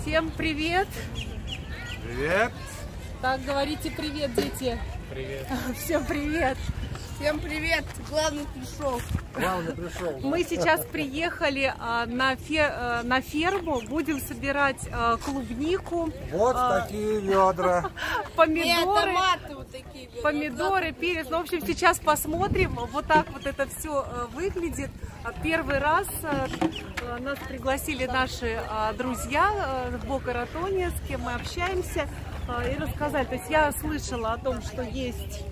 Всем привет! Привет! Так, говорите привет, дети. Привет. Всем привет! Всем привет! Главный пришел. Главный пришел. Мы сейчас приехали а, на, фе- а, на ферму, будем собирать а, клубнику, Вот А. такие ведра. Нет, помидоры, томаты вот такие. берут. помидоры, перец. Ну, в общем, сейчас посмотрим. Вот так вот это все выглядит. Первый раз нас пригласили наши друзья в Бока-Ратоне, с кем мы общаемся, и рассказали. То есть я слышала о том, что есть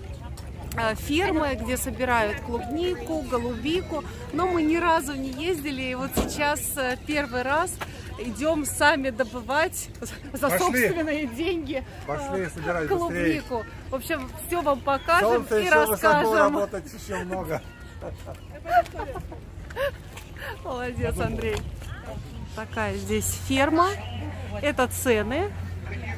фермы, где собирают клубнику, голубику, но мы ни разу не ездили, и вот сейчас а, первый раз идем сами добывать за Пошли. собственные деньги Пошли, а, собирай быстрее. клубнику. В общем, все вам покажем Солнце и расскажем. работать еще много. Молодец, Андрей. Такая здесь ферма. Это цены.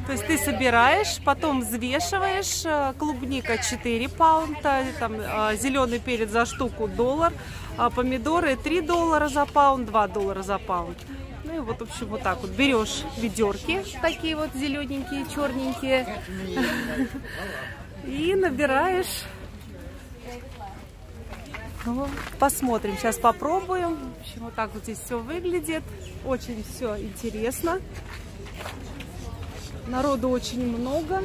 То есть ты собираешь, потом взвешиваешь. Э, Клубника 4 паунта, там зеленый перец за штуку доллар, а помидоры 3 доллара за паунд, 2 доллара за паунд. Ну и вот, в общем, вот так вот берешь ведерки, такие вот зелененькие, черненькие, и набираешь ну, посмотрим, сейчас попробуем. В общем, вот так вот здесь все выглядит. Очень все интересно. Народу очень много.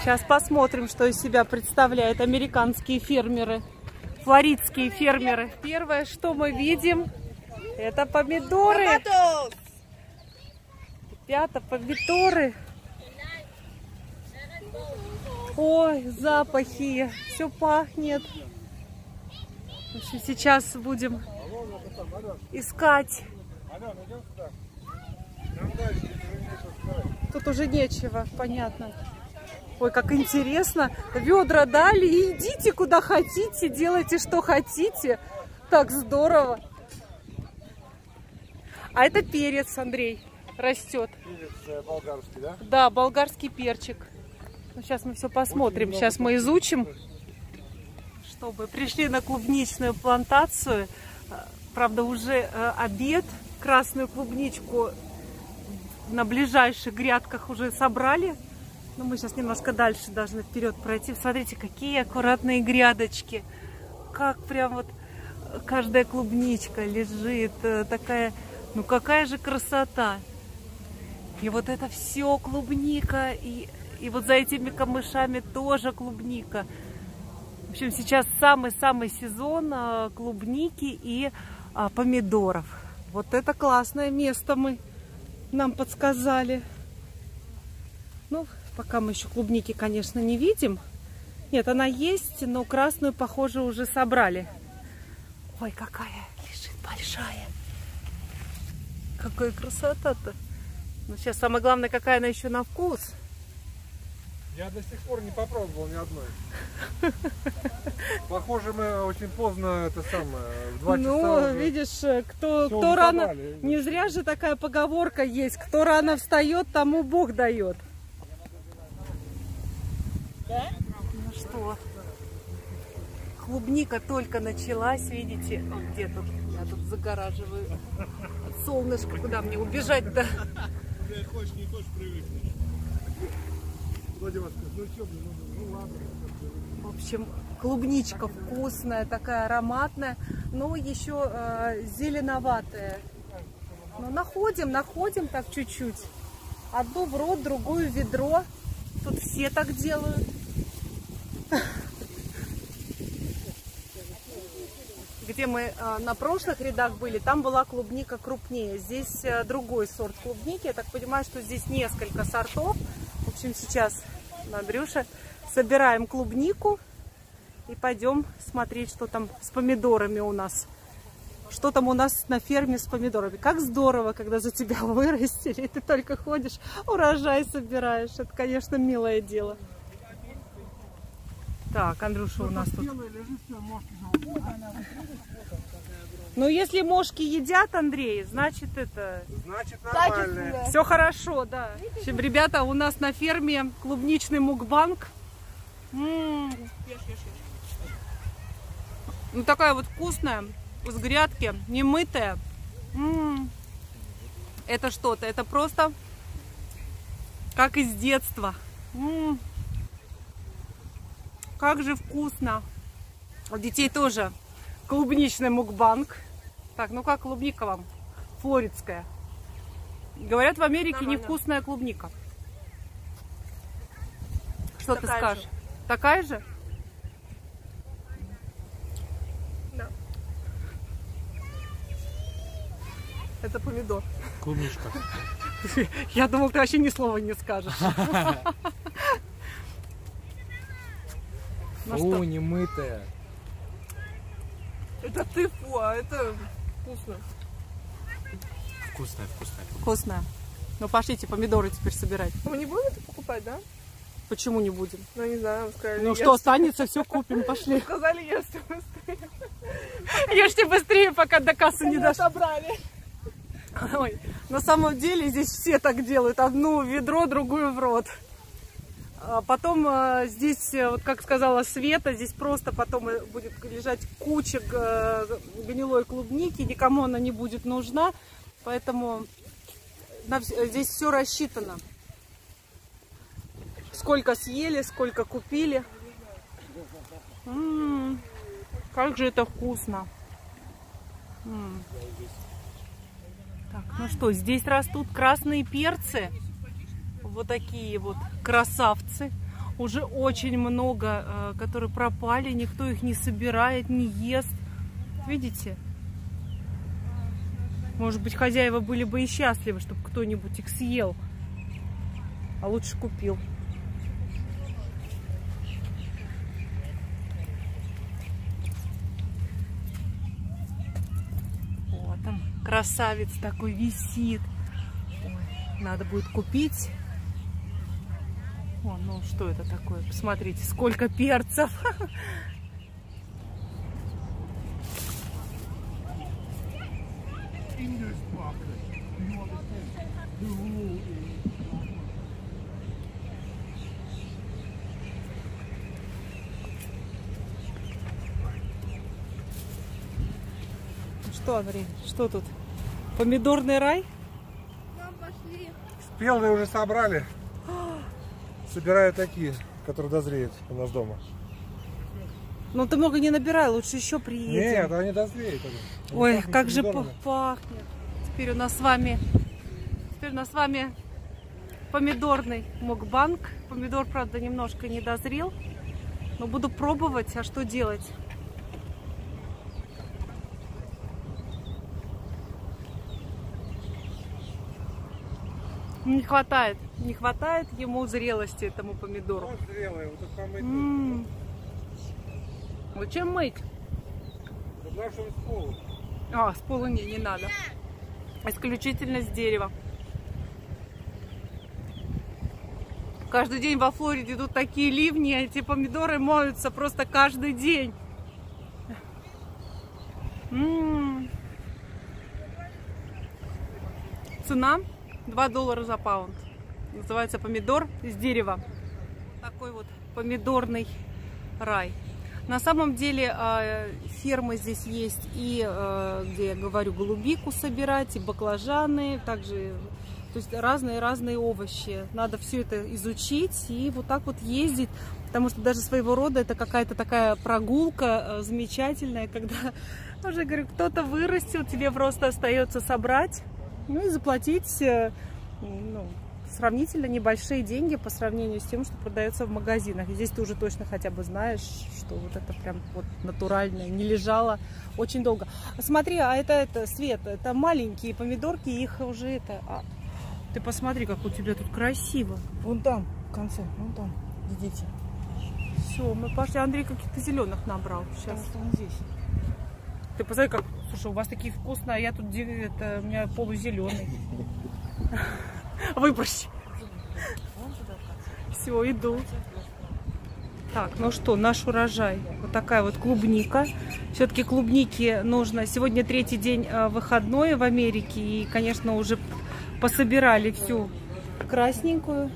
Сейчас посмотрим, что из себя представляют американские фермеры, флоридские фермеры. Первое, что мы видим, это помидоры. Ребята, помидоры. Ой, запахи. Все пахнет. В общем, сейчас будем искать. Тут уже нечего, понятно. Ой, как интересно. Ведра дали. И идите куда хотите, делайте что хотите. Так здорово. А это перец, Андрей, растет. Перец э, болгарский, да? Да, болгарский перчик. Ну, сейчас мы все посмотрим. Сейчас мы изучим. Чтобы пришли на клубничную плантацию. Э, Правда, уже э, обед. Красную клубничку на ближайших грядках уже собрали. Но мы сейчас немножко дальше должны вперед пройти. Смотрите, какие аккуратные грядочки. Как прям вот каждая клубничка лежит. э, Такая, ну какая же красота. И вот это все клубника, и, и вот за этими камышами тоже клубника. В общем, сейчас самый-самый сезон а, клубники и а, помидоров. Вот это классное место мы нам подсказали. Ну, пока мы еще клубники, конечно, не видим. Нет, она есть, но красную, похоже, уже собрали. Ой, какая лежит большая. Какая красота-то. Ну, сейчас самое главное, какая она еще на вкус. Я до сих пор не попробовал ни одной. Похоже, мы очень поздно это самое, в два часа ну, видишь, э, кто, кто рано... собрали. Не зря же такая поговорка есть. Кто рано встает, тому Бог дает. Ну что, клубника только началась, видите? О, где тут? Я тут загораживаю от солнышка. Куда мне убежать-то? Хочешь, не хочешь, привыкнешь. Владимир, ну блин, ну, ну ладно. В общем, клубничка вкусная, такая ароматная, но еще э, зеленоватая. Но находим, находим так чуть-чуть. Одну в рот, другую в ведро. Тут все так делают. Где мы э, на прошлых рядах были, там была клубника крупнее. Здесь э, другой сорт клубники. Я так понимаю, что здесь несколько сортов. В общем, сейчас на Андрюша собираем клубнику и пойдем смотреть, что там с помидорами у нас. Что там у нас на ферме с помидорами. Как здорово, когда за тебя вырастили, и ты только ходишь, урожай собираешь. Это, конечно, милое дело. Так, Андрюша у нас тут. Ну, если мошки едят, Андрей, значит это Значит, нормально. все хорошо, да. В общем, ребята, у нас на ферме клубничный мукбанг. М. Ну такая вот вкусная, с грядки, не мытая. М. Это что-то, это просто как из детства. М. Как же вкусно. У детей тоже клубничный мукбанг. Так, ну как клубника вам? Флоридская. Говорят, в Америке Нормально. невкусная клубника. Что ты Такая скажешь? же. Такая же? Да. Это помидор. Клубничка. Я думал, ты вообще ни слова не скажешь. Ну Фу, что, не мытая. Это ты фу, а это вкусно. Вкусная, вкусная. вкусная. Ну пошлите помидоры теперь собирать. Мы не будем это покупать, да? Почему не будем? Ну, не знаю, вы сказали. Ну есть. что, останется, все купим, пошли. Сказали, если быстрее. Ешьте быстрее, пока до кассы не Не дошли. отобрали. Ой, на самом деле здесь все так делают. Одну в ведро, другую в рот. А Потом э, здесь, э, вот как сказала Света, здесь просто потом э, будет лежать куча гнилой клубники, никому она не будет нужна, поэтому здесь все рассчитано. Сколько съели, сколько купили. М, как же это вкусно. М. Так, ну что, здесь растут красные перцы. Вот такие вот красавцы. Уже очень много, э, которые пропали, никто их не собирает, не ест. Видите? Может быть, хозяева были бы и счастливы, чтобы кто-нибудь их съел. А лучше купил. Вот он, красавец такой висит. Ой, надо будет купить. О, ну что это такое? Посмотрите, сколько перцев. Ну Что, Андрей, что тут? Помидорный рай? Нам пошли. Спелые уже собрали. Собираю такие, которые дозреют у нас дома. Ну ты много не набирай, лучше еще приедем. Нет, они дозреют. Они Ой, как же пахнет. Теперь у нас с вами, теперь у нас с вами помидорный мукбанг. Помидор, правда, немножко не дозрел, но буду пробовать, а что делать? Не хватает, не хватает ему зрелости этому помидору. Вот зрелые, вот их помыть. М. Вот чем мыть? Потому что он с пола. А, с пола не, не надо. Исключительно с дерева. Каждый день во Флориде идут такие ливни, а эти помидоры моются просто каждый день. М. Цена 2 доллара за паунд. Называется помидор из дерева. Такой вот помидорный рай. На самом деле э, фермы здесь есть и, э, где я говорю, голубику собирать, и баклажаны, также то есть разные-разные овощи. Надо все это изучить и вот так вот ездить, потому что даже своего рода это какая-то такая прогулка э, замечательная, когда уже говорю, кто-то вырастил, тебе просто остается собрать, ну и заплатить э, ну, сравнительно небольшие деньги по сравнению с тем, что продается в магазинах. И здесь ты уже точно хотя бы знаешь, что вот это прям вот натуральное, не лежало очень долго. Смотри, а это, это Свет, это маленькие помидорки, их уже это... а, ты посмотри, как у тебя тут красиво. Вон там, в конце, вон там, идите. Все, мы пошли. Андрей каких-то зеленых набрал. Сейчас. он здесь. Ты посмотри, как... Слушай, у вас такие вкусные, а я тут это, у меня полузеленый. Выбрось. Все, иду. Так, ну что, наш урожай. Вот такая вот клубника. Все-таки клубники нужно. Сегодня третий день э, выходной в Америке. И, конечно, уже пособирали всю красненькую.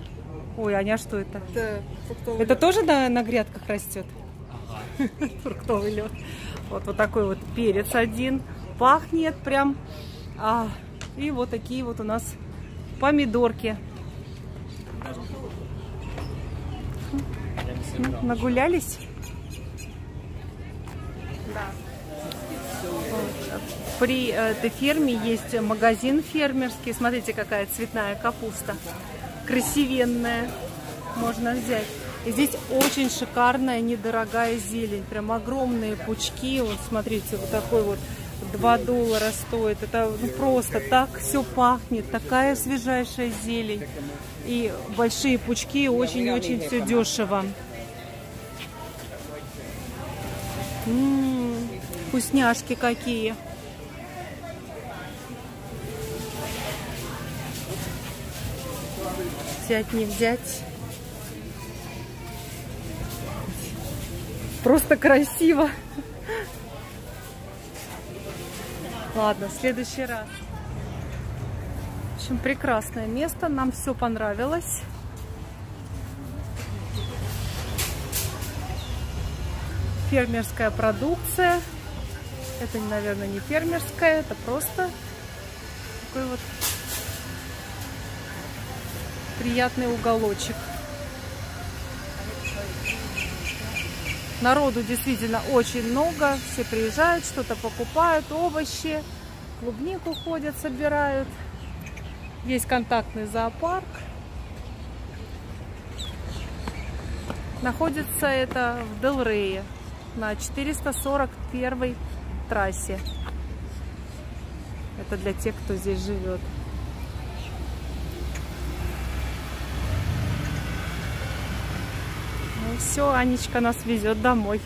Ой, Аня, а что это? Это фруктовый Это лед. тоже на, на грядках растет? Фруктовый лед. Вот, вот такой вот перец один. Пахнет прям. А, и вот такие вот у нас помидорки. Нагулялись? При э, этой ферме есть магазин фермерский. Смотрите, какая цветная капуста. Красивенная. Можно взять. И здесь очень шикарная, недорогая зелень. Прям огромные пучки. Вот смотрите, вот такой вот 2 доллара стоит. Это ну, просто так все пахнет. Такая свежайшая зелень. И большие пучки. Очень-очень все дешево. М, вкусняшки какие. Взять, не взять. Просто красиво. Ладно, в следующий раз. В общем, прекрасное место. Нам все понравилось. Фермерская продукция. Это, наверное, не фермерская, это просто такой вот приятный уголочек. Народу действительно очень много. Все приезжают, что-то покупают, овощи, клубнику ходят, собирают. Есть контактный зоопарк. Находится это в Делрее на 441 трассе. Это для тех, кто здесь живет. Все, Анечка нас везет домой.